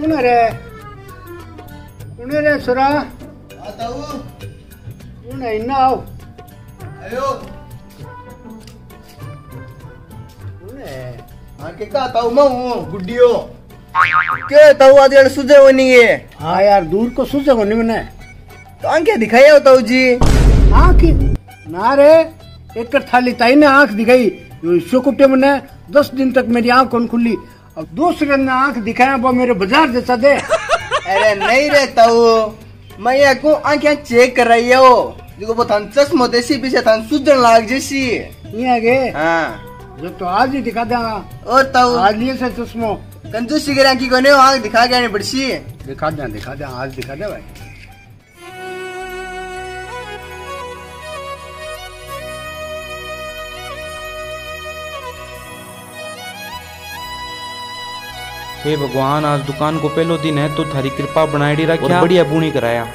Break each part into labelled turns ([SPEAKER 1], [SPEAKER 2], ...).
[SPEAKER 1] कौन है रे? कौन है रे सुरा?
[SPEAKER 2] आता हूँ।
[SPEAKER 1] कौन है? इन्ना आओ।
[SPEAKER 2] आयो।
[SPEAKER 1] कौन है?
[SPEAKER 2] हाँ के का आता गुड्डियो। के ताऊ आज यार सुझे वो नहीं है।
[SPEAKER 1] हाँ यार दूर को सूझे को नहीं मैंने।
[SPEAKER 2] तो आँखें दिखाई हो ताऊ जी।
[SPEAKER 1] आँख ना रे एक थाली ताई ने आँख दिखाई। शुकुटे मैंने। दस दिन तक मेरी आँख कौन खुली? अब दूसरे ने आँख दिखाया वो मेरे बाज़ार जैसा दे।
[SPEAKER 2] अरे नहीं रे ताऊ मैं यहाँ को आँखें चेक कर रही हो। देखो वो थान चश्मो देसी पीछे थान सुजन लाग जैसी।
[SPEAKER 1] ये गे
[SPEAKER 2] हाँ।
[SPEAKER 1] जो तो आज ही दिखा देगा
[SPEAKER 2] और ताऊ?
[SPEAKER 1] आज लिए से चश्मो।
[SPEAKER 2] कंजूसी करे की कोने आँख दिखा के आने पड़सी
[SPEAKER 1] दिखा दे दिखा दे आज दिखा दे भाई।
[SPEAKER 3] हे भगवान, आज दुकान को पहलो दिन है तो थारी कृपा बनाए रखी बढ़िया बुनी कराया।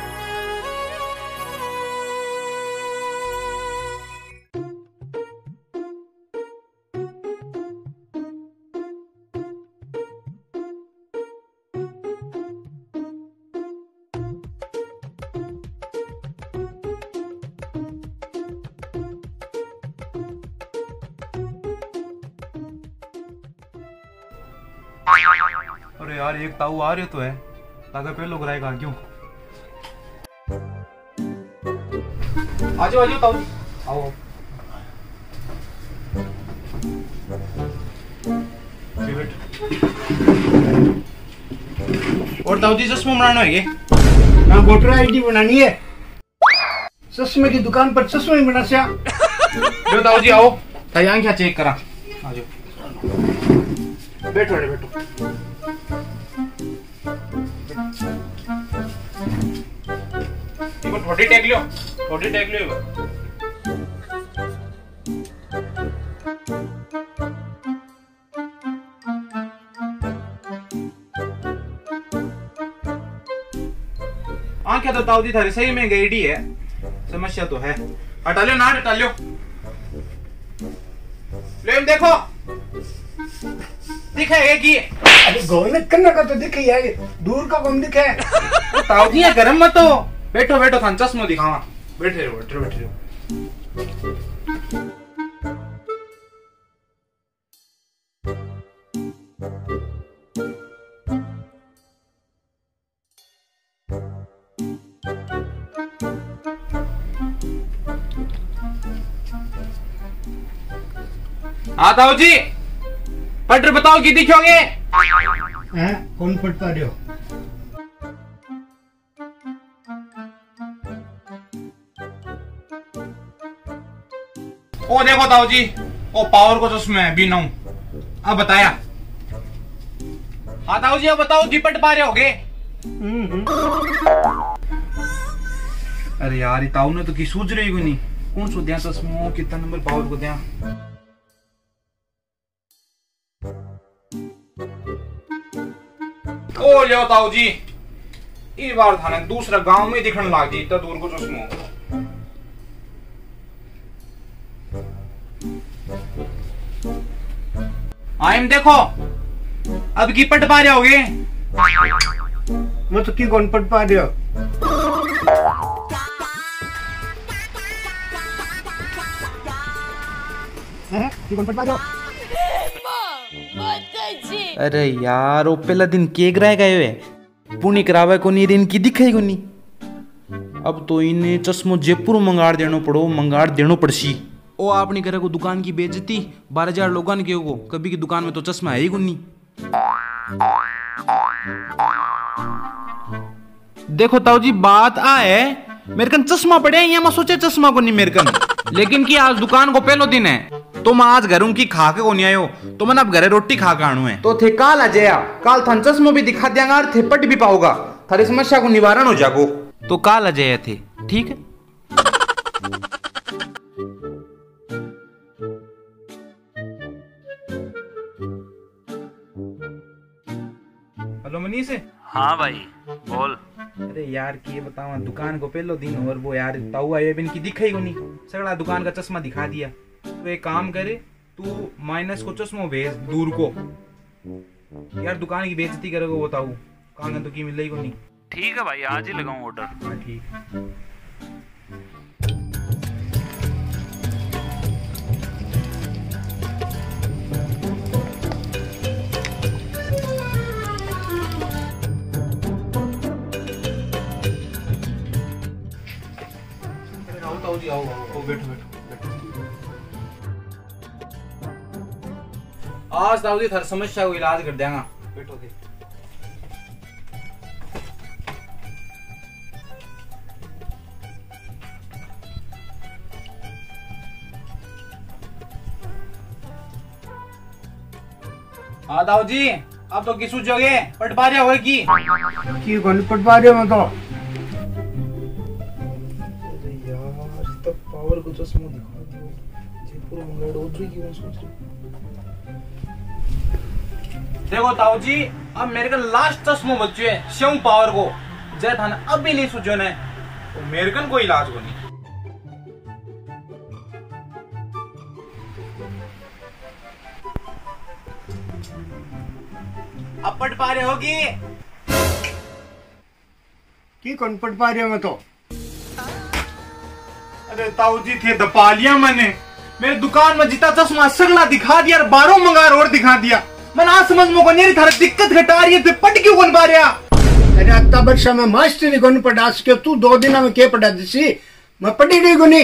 [SPEAKER 4] अरे यार एक ताऊ आ रहे तो है। दादा पहले कराएगा क्यों? आजो आजो ताऊ। आओ। और ताऊ जी चश्मा बनाना है ये
[SPEAKER 1] ना वोटर आईडी बनानी है। चश्मे की दुकान पर चश्मे ही बना सिया
[SPEAKER 4] लो ताऊ जी आओ ताई क्या? चेक करा। आजो। बैठो रे बैठो। थोड़ी टेक लियो थोड़ी टेक लियो इको। हाँ तो ताऊ जी थारी सही में गईडी है। समस्या तो है। हटा लियो ना हटा लियो। ले देखो। दिखाएगा कि
[SPEAKER 1] अरे गोविंद कन्ना का तो दिखे यार दूर का कौन दिखे?
[SPEAKER 4] ताऊ यहाँ गरम मत हो। बैठो बैठो, थान, चश्मो दिखावा बैठे रहो, बैठे बैठे रहो। हाँ जी। पटर बताओ की दिखोगे
[SPEAKER 1] कौन पढ़ पा रहे
[SPEAKER 4] ओ, देखो ताऊ जी ओ पावर को चश्मे है बी नौ अब बताया। हाँ ताऊ जी अब बताओ जी पट पा रहे होगे अरे यार ताऊ ने तो की सूझ रही को नहीं। कौन सो दिया चश्मो कितना नंबर पावर को दिया? ओ लियो ताऊ जी इस बार थाने दूसरा गाँव में दिखने लाग जी इतना दूर को चश्मो। आइम देखो। अब की पट पा जाओगे
[SPEAKER 1] मैं तो की कौन पढ़ पा रहे हो? की कौन पढ़ पा रहे
[SPEAKER 3] अरे यार वो पहला दिन केक रह गए हुए। पुणी करावे को नहीं इनकी दिखाई को नहीं। अब तो इन्हें चश्मो जयपुर मंगाड़ देनो पड़ो मंगाड़ देनो पड़सी ओ अपनी करे को दुकान की बेइज्जती बारह हज़ार लोगन के को कभी की दुकान में तो चश्मा है ही नहीं देखो ताऊ जी बात आ है मेरे कन चश्मा पड़े हैं, मैं सोचे चश्मा को नहीं मेरे कन। लेकिन की आज दुकान को पहलो दिन है। तो मैं आज घरों की खा के को नहीं आयो तो मैंने अब घरे रोटी खा के आणू है। तो थे काल आ जाया काल थान चश्मो भी दिखा दियांगा और थे पट भी पाओगा थारी समस्या को निवारण हो जागो। तो काल आ जाया थे ठीक है? हेलो मनीष।
[SPEAKER 5] हाँ भाई बोल।
[SPEAKER 3] अरे यार की बतावा दुकान को पहलो दिन और वो यार ताऊ आयो बिन की दिखाई को नहीं सगड़ा दुकान का चश्मा दिखा दिया। तो एक काम करे तू माइनस को चश्मो भेज दूर को। यार दुकान की बेइज्जती करेगा वो ताऊ।
[SPEAKER 4] कहाँ तो की मिल रही को नहीं
[SPEAKER 5] ठीक है भाई आज ही लगाऊँ ऑर्डर
[SPEAKER 4] हाँ ठीक। है आओ ताऊ जी, आओ आओ बैठो बैठो आज ताऊ जी थर समस्या को इलाज कर देंगा। बैठो जी। हाँ दाऊ जी अब तो किसु जोगे? पटवारिया होए की
[SPEAKER 1] की कोनी पटवा रहे मैं तो?
[SPEAKER 4] चश्मा दिखा जयपुर मंगल उतरी की मैं सोच रही देखो ताऊ जी अब मेरे का लास्ट चश्मो बच्चे है शिव पावर को। जय थाना अब भी नहीं सुझो ने तो मेरे कन कोई इलाज को नहीं। अब पट पा रहे होगी।
[SPEAKER 1] की कोनी पटवा रहे हो मैं तो?
[SPEAKER 4] अरे ताऊ जी थे दपा लिया मैंने। मेरे दुकान में जितना चश्मा सगला दिखा दिया और बारो मंगार और दिखा दिया। मैं आज समझ में नहीं रही थारा दिक्कत घटा रही है पट क्यों बन पा रहा
[SPEAKER 1] अरे अत्ता बरसा मैं मास्टर नहीं कौन पढ़ा सके तू दो दिन में क्या पढ़ा दिसी? मैं पढ़ी नहीं कोनी